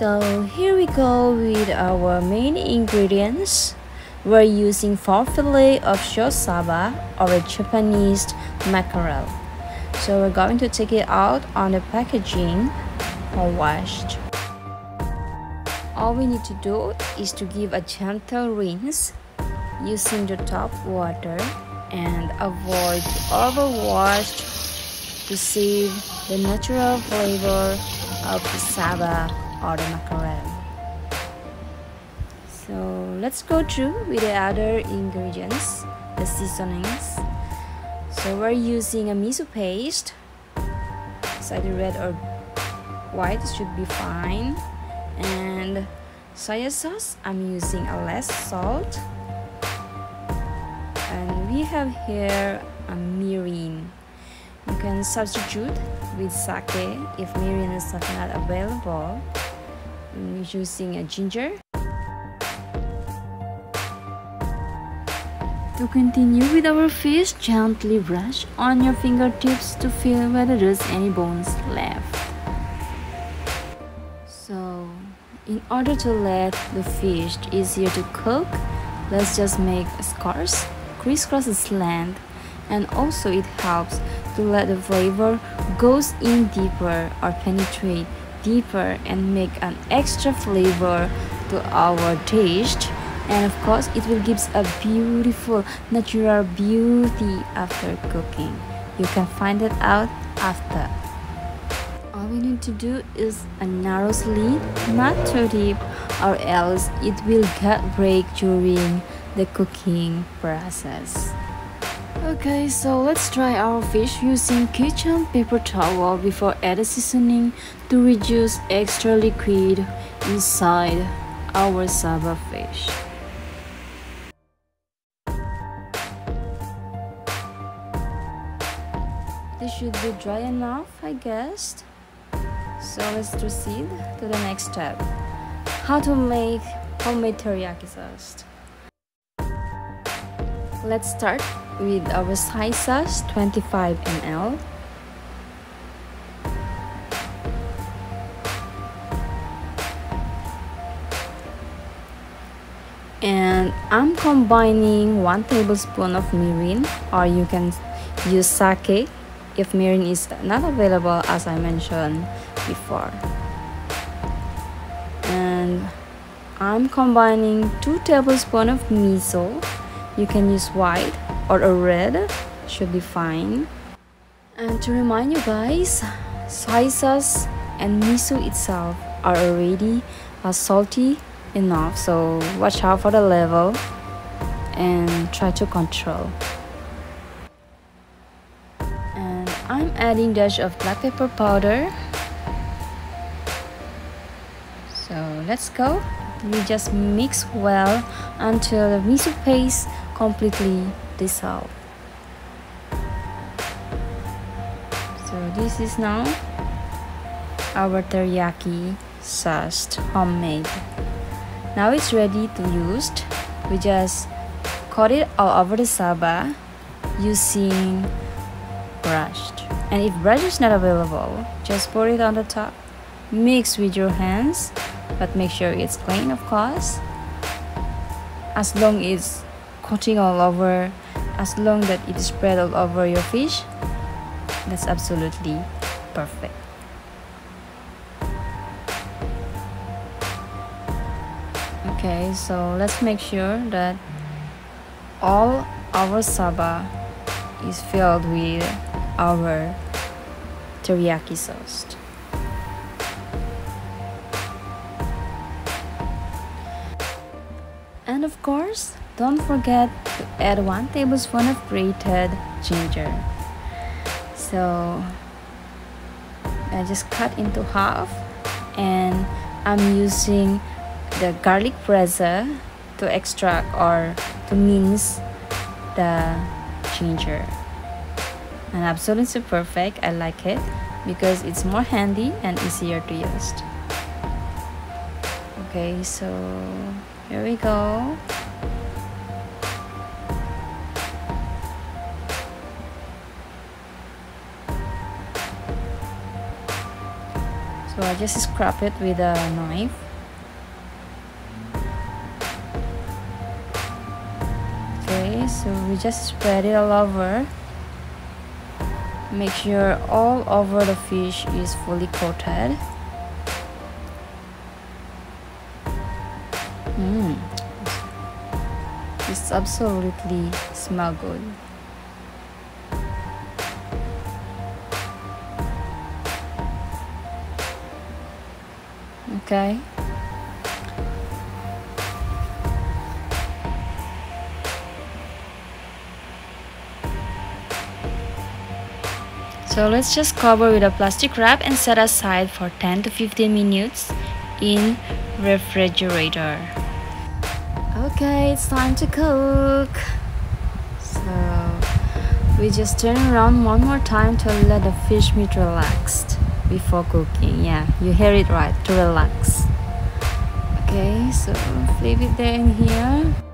So here we go with our main ingredients. We're using 4 fillet of shio saba or a Japanese mackerel. So we're going to take it out on the packaging or washed. All we need to do is to give a gentle rinse using the tap water and avoid overwash to save the natural flavor of the saba or the mackerel. So let's go through with the other ingredients, the seasonings. So we're using a miso paste. It's either red or white should be fine. And soya sauce, I'm using a less salt. And we have here a mirin. You can substitute with sake if mirin is not available. Using a ginger. To continue with our fish, gently brush on your fingertips to feel whether there's any bones left. So, in order to let the fish easier to cook, let's just make scars, crisscross slant, and also it helps to let the flavor goes in deeper or penetrate deeper and make an extra flavor to our taste. And of course it will give a beautiful natural beauty after cooking. You can find it out after. All we need to do is a narrow slit not too deep or else it will get break during the cooking process Okay, so let's try our fish using kitchen paper towel before add seasoning to reduce extra liquid inside our saba fish. This should be dry enough, I guess. So let's proceed to the next step. How to make homemade teriyaki sauce. Let's start with our soy sauce 25 ml. And I'm combining 1 tablespoon of mirin or you can use sake if mirin is not available as I mentioned before. And I'm combining 2 tablespoons of miso. You can use white or a red should be fine. And to remind you guys, soy sauce and miso itself are already uh, salty enough so watch out for the level and try to control. And I'm adding dash of black pepper powder. So let's go. We just mix well until the miso paste completely dissolve. So this is now our teriyaki sauce homemade. Now it's ready to use. We just coat it all over the saba using brush. And if brush is not available, just pour it on the top. Mix with your hands, but make sure it's clean of course. As long as coating all over as long that it is spread all over your fish that's absolutely perfect okay so let's make sure that all our saba is filled with our teriyaki sauce and of course don't forget to add 1 tablespoon of grated ginger. So I just cut into half and I'm using the garlic presser to extract or to mince the ginger. And absolutely perfect. I like it because it's more handy and easier to use. Okay, so here we go. so I just scrap it with a knife. Okay so we just spread it all over. Make sure all over the fish is fully coated Mmm, this absolutely good okay. So let's just cover with a plastic wrap and set aside for 10 to 15 minutes in refrigerator. Okay, it's time to cook. So we just turn around one more time to let the fish meat relax before cooking. Yeah, you hear it right, to relax. Okay, so flip it there in here.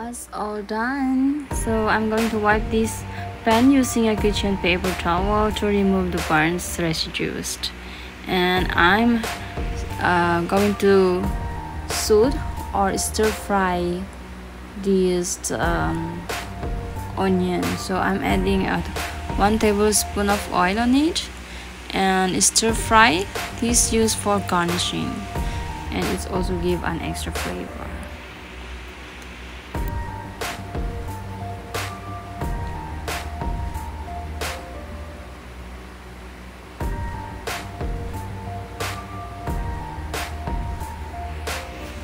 That's all done. So I'm going to wipe this pan using a kitchen paper towel to remove the burns residues. And I'm uh, going to saute or stir fry this um, onion. So I'm adding a one tablespoon of oil on it and stir fry. This used for garnishing and it also give an extra flavor.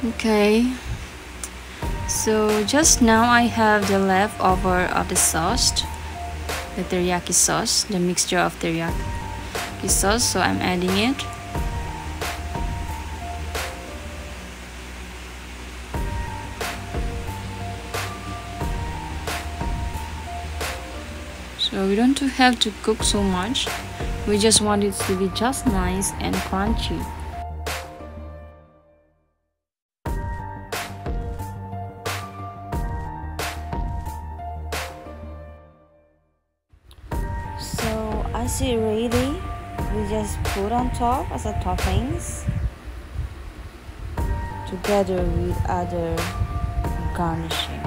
Okay. So just now I have the leftover of the sauce the teriyaki sauce the mixture of teriyaki sauce. So I'm adding it. So we don't have to cook so much. We just want it to be just nice and crunchy ready we just put on top as a toppings together with other garnishing.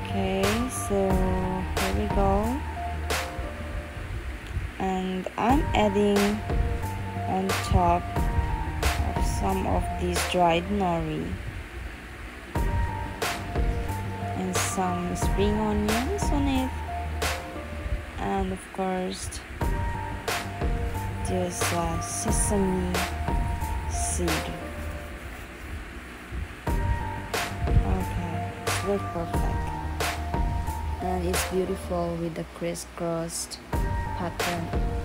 Okay, so here we go. And I'm adding on top of some of these dried nori and some spring onions on it. And of course there's a sesame seed. Okay look perfect. And it's beautiful with the crisscrossed pattern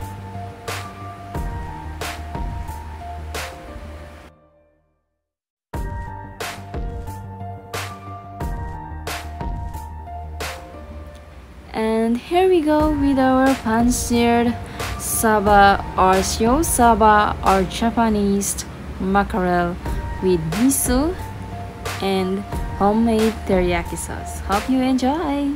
here we go with our pan-seared saba or shio saba or Japanese mackerel with miso and homemade teriyaki sauce. Hope you enjoy!